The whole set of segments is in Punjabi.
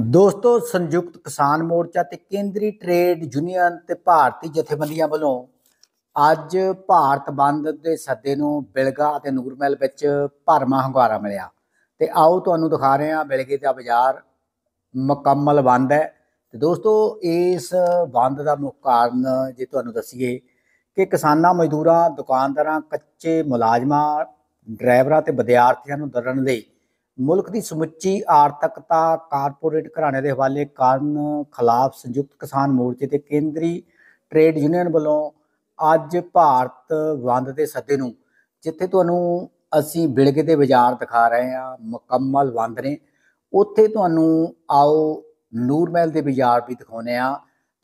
ਦੋਸਤੋ, ਸੰਯੁਕਤ ਕਿਸਾਨ ਮੋਰਚਾ ਤੇ ਕੇਂਦਰੀ ਟ੍ਰੇਡ ਯੂਨੀਅਨ ਤੇ ਭਾਰਤੀ ਜਥੇਬੰਦੀਆਂ ਵੱਲੋਂ ਅੱਜ ਭਾਰਤ ਬੰਦ ਦੇ ਸੱਦੇ ਨੂੰ ਬਿਲਗਾ ਅਤੇ ਨੂਰਮਹਿਲ ਵਿੱਚ ਭਰਮਾ ਹੰਗਾਰਾ ਮਿਲਿਆ। ਤੇ ਆਓ ਤੁਹਾਨੂੰ ਦਿਖਾ ਰਹੇ ਹਾਂ, ਬਿਲਗੇ ਦਾ ਬਾਜ਼ਾਰ ਮੁਕੰਮਲ ਬੰਦ ਹੈ। ਤੇ ਦੋਸਤੋ, ਇਸ ਬੰਦ ਦਾ ਮੁੱਖ ਕਾਰਨ ਜੇ ਤੁਹਾਨੂੰ ਦੱਸੀਏ ਕਿ ਕਿਸਾਨਾਂ, ਮਜ਼ਦੂਰਾਂ, ਦੁਕਾਨਦਾਰਾਂ, ਕੱਚੇ ਮੁਲਾਜ਼ਮਾਂ, ਡਰਾਈਵਰਾਂ ਤੇ ਵਿਦਿਆਰਥੀਆਂ ਨੂੰ ਦਰਨ ਲਈ ਮੁਲਕ ਦੀ ਸਮੁੱਚੀ ਆਰਥਿਕਤਾ ਕਾਰਪੋਰੇਟ ਘਰਾਣੇ ਦੇ ਹਵਾਲੇ ਕਾਰਨ ਖਿਲਾਫ ਸੰਯੁਕਤ ਕਿਸਾਨ ਮੋਰਚੇ ਤੇ ਕੇਂਦਰੀ ਟ੍ਰੇਡ ਯੂਨੀਅਨ ਵੱਲੋਂ ਅੱਜ ਭਾਰਤ ਵੰਦ ਦੇ ਸੱਦੇ ਨੂੰ, ਜਿੱਥੇ ਤੁਹਾਨੂੰ ਅਸੀਂ ਬਿਲਗੇ ਦੇ ਬਾਜ਼ਾਰ ਦਿਖਾ ਰਹੇ ਹਾਂ, ਮੁਕੰਮਲ ਵੰਦ ਨੇ। ਉੱਥੇ ਤੁਹਾਨੂੰ ਆਓ ਨੂਰਮਹਿਲ ਦੇ ਬਾਜ਼ਾਰ ਵੀ ਦਿਖਾਉਨੇ ਆ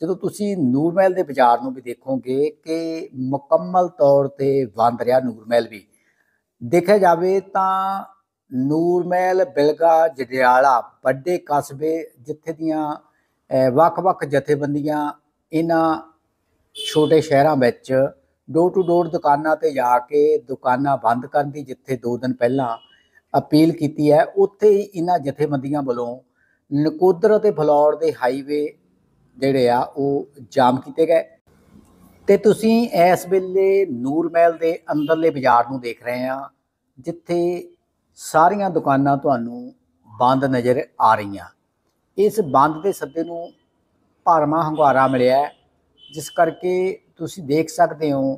ਜਦੋਂ ਤੁਸੀਂ ਨੂਰਮਹਿਲ ਦੇ ਬਾਜ਼ਾਰ ਨੂੰ ਵੀ ਦੇਖੋਗੇ ਕਿ ਮੁਕੰਮਲ ਤੌਰ ਤੇ ਵੰਦ ਰਿਹਾ ਨੂਰਮਹਿਲ ਵੀ। ਦੇਖਿਆ ਜਾਵੇ ਤਾਂ ਨੂਰਮਹਿਲ ਬਿਲਗਾ, ਜਡਿਆਲਾ, ਵੱਡੇ ਕਸਬੇ ਜਿੱਥੇ ਦੀਆਂ ਵੱਖ-ਵੱਖ ਜਥੇਬੰਦੀਆਂ ਇਹਨਾਂ ਛੋਟੇ ਸ਼ਹਿਰਾਂ ਵਿੱਚ ਡੋਰ ਟੂ ਡੋਰ ਦੁਕਾਨਾਂ ਤੇ ਜਾ ਕੇ ਦੁਕਾਨਾਂ ਬੰਦ ਕਰਨ ਦੀ ਜਿੱਥੇ 2 ਦਿਨ ਪਹਿਲਾਂ ਅਪੀਲ ਕੀਤੀ ਹੈ, ਉੱਥੇ ਹੀ ਇਹਨਾਂ ਜਥੇਬੰਦੀਆਂ ਵੱਲੋਂ ਨਕੋਦਰ ਅਤੇ ਫਲੌਰ ਦੇ ਹਾਈਵੇ ਜਿਹੜੇ ਆ, ਉਹ ਜਾਮ ਕੀਤੇ ਗਏ। ਤੇ ਤੁਸੀਂ ਇਸ ਵੇਲੇ ਨੂਰਮਹਿਲ ਦੇ ਅੰਦਰਲੇ ਬਾਜ਼ਾਰ ਨੂੰ ਦੇਖ ਰਹੇ ਆ ਜਿੱਥੇ ਸਾਰੀਆਂ ਦੁਕਾਨਾਂ ਤੁਹਾਨੂੰ ਬੰਦ ਨਜ਼ਰ ਆ ਰਹੀਆਂ। ਇਸ ਬੰਦ ਦੇ ਸੱਦੇ ਨੂੰ ਭਰਮਾ ਹੰਗਾਰਾ ਮਿਲਿਆ ਜਿਸ ਕਰਕੇ ਤੁਸੀਂ ਦੇਖ ਸਕਦੇ ਹੋ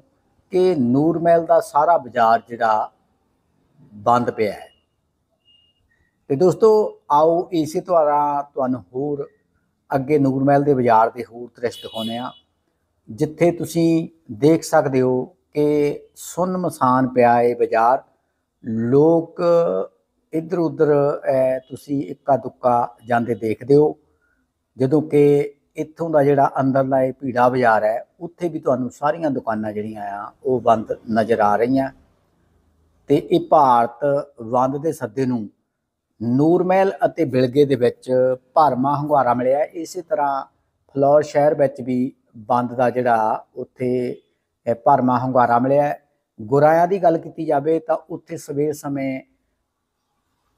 ਕਿ ਨੂਰਮਹਿਲ ਦਾ ਸਾਰਾ ਬਾਜ਼ਾਰ ਜਿਹੜਾ ਬੰਦ ਪਿਆ ਹੈ। ਤੇ ਦੋਸਤੋ, ਆਓ ਇਸੇ ਦੁਆਰਾ ਤੁਹਾਨੂੰ ਹੋਰ ਅੱਗੇ ਨੂਰਮਹਿਲ ਦੇ ਬਾਜ਼ਾਰ ਦੇ ਹੋਰ ਦ੍ਰਿਸ਼ ਦਿਖਾਉਂਦੇ ਆ ਜਿੱਥੇ ਤੁਸੀਂ ਦੇਖ ਸਕਦੇ ਹੋ ਕਿ ਸੁੰਨਮਸਾਨ ਪਿਆ ਇਹ ਬਾਜ਼ਾਰ। ਲੋਕ ਇੱਧਰ ਉੱਧਰ ਤੁਸੀਂ ਇੱਕਾ ਦੁੱਕਾ ਜਾਂਦੇ ਦੇਖਦੇ ਹੋ, ਜਦੋਂ ਕਿ ਇੱਥੋਂ ਦਾ ਜਿਹੜਾ ਅੰਦਰਲਾ ਇਹ ਭੀੜਾ ਬਾਜ਼ਾਰ ਹੈ, ਉੱਥੇ ਵੀ ਤੁਹਾਨੂੰ ਸਾਰੀਆਂ ਦੁਕਾਨਾਂ ਜਿਹੜੀਆਂ ਆ, ਉਹ ਬੰਦ ਨਜ਼ਰ ਆ ਰਹੀਆਂ। ਤੇ ਇਹ ਭਾਰਤ ਬੰਦ ਦੇ ਸੱਦੇ ਨੂੰ ਨੂਰਮਹਿਲ ਅਤੇ ਬਿਲਗੇ ਦੇ ਵਿੱਚ ਭਰਮਾ ਹੰਗਾਰਾ ਮਿਲਿਆ। ਇਸੇ ਤਰ੍ਹਾਂ ਫਲੌਰ ਸ਼ਹਿਰ ਵਿੱਚ ਵੀ ਬੰਦ ਦਾ ਜਿਹੜਾ ਉੱਥੇ, ਇਹ ਭਰਮਾ ਹੰਗਾਰਾ ਮਿਲਿਆ। ਗੁਰਾਇਆਂ ਦੀ ਗੱਲ ਕੀਤੀ ਜਾਵੇ ਤਾਂ ਉੱਥੇ ਸਵੇਰ ਸਮੇਂ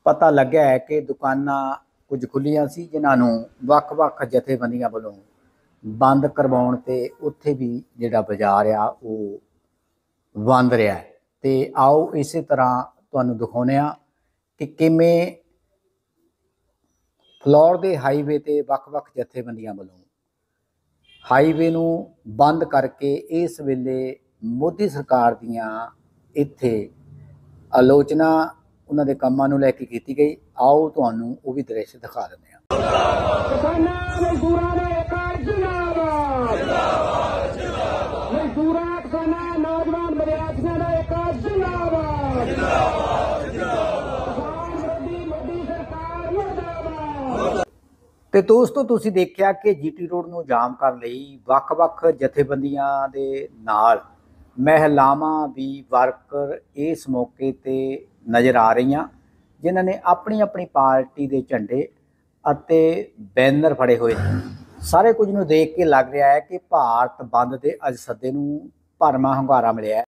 ਪਤਾ ਲੱਗਿਆ ਹੈ ਕਿ ਦੁਕਾਨਾਂ ਕੁਝ ਖੁੱਲੀਆਂ ਸੀ, ਜਿਨ੍ਹਾਂ ਨੂੰ ਵੱਖ-ਵੱਖ ਜਥੇਬੰਦੀਆਂ ਵੱਲੋਂ ਬੰਦ ਕਰਵਾਉਣ ਤੇ ਉੱਥੇ ਵੀ ਜਿਹੜਾ ਬਾਜ਼ਾਰ ਆ, ਉਹ ਬੰਦ ਰਿਹਾ ਹੈ। ਤੇ ਆਓ ਇਸੇ ਤਰ੍ਹਾਂ ਤੁਹਾਨੂੰ ਦਿਖਾਉਂਦੇ ਆ ਕਿ ਕਿਵੇਂ ਫਲੋਰ ਦੇ ਹਾਈਵੇ ਤੇ ਵੱਖ-ਵੱਖ ਜਥੇਬੰਦੀਆਂ ਵੱਲੋਂ ਹਾਈਵੇ ਨੂੰ ਬੰਦ ਕਰਕੇ ਇਸ ਵੇਲੇ ਮੋਦੀ ਸਰਕਾਰ ਦੀਆਂ ਇੱਥੇ ਆਲੋਚਨਾ ਉਹਨਾਂ ਦੇ ਕੰਮਾਂ ਨੂੰ ਲੈ ਕੇ ਕੀਤੀ ਗਈ। ਆਓ ਤੁਹਾਨੂੰ ਉਹ ਵੀ ਦ੍ਰਿਸ਼ ਦਿਖਾ ਦਿੰਦੇ ਹਾਂ। ਕਿਸਾਨਾਂ ਮਜ਼ਦੂਰਾਂ ਦਾ ਏਕਾ ਜਿੰਦਾਬਾਦ। ਜਿੰਦਾਬਾਦ ਜਿੰਦਾਬਾਦ ਮਜ਼ਦੂਰਾਂ ਕਿਸਾਨਾਂ ਨੌਜਵਾਨ ਵਿਦਿਆਰਥੀਆਂ ਦਾ ਏਕਾ ਜਿੰਦਾਬਾਦ। ਜਿੰਦਾਬਾਦ ਜਿੰਦਾਬਾਦ ਮੋਦੀ ਸਰਕਾਰ ਮੁਰਦਾਬਾਦ। ਤੇ ਦੋਸਤੋ ਤੁਸੀਂ ਦੇਖਿਆ ਕਿ ਜੀਟੀ ਰੋਡ ਨੂੰ ਜਾਮ ਕਰਨ ਲਈ ਵੱਖ-ਵੱਖ ਜਥੇਬੰਦੀਆਂ ਦੇ ਨਾਲ ਮਹਿਲਾਵਾਂ ਵੀ ਵਰਕਰ ਇਸ ਮੌਕੇ ਤੇ ਨਜ਼ਰ ਆ ਰਹੀਆਂ, ਜਿਨ੍ਹਾਂ ਨੇ ਆਪਣੀ ਆਪਣੀ ਪਾਰਟੀ ਦੇ ਝੰਡੇ ਅਤੇ ਬੈਨਰ ਫੜੇ ਹੋਏ ਨੇ। ਸਾਰੇ ਕੁਝ ਨੂੰ ਦੇਖ ਕੇ ਲੱਗ ਰਿਹਾ ਹੈ ਕਿ ਭਾਰਤ ਬੰਦ ਦੇ ਅੱਜ ਸੱਦੇ ਨੂੰ ਭਰਮਾ ਹੰਗਾਰਾ ਮਿਲਿਆ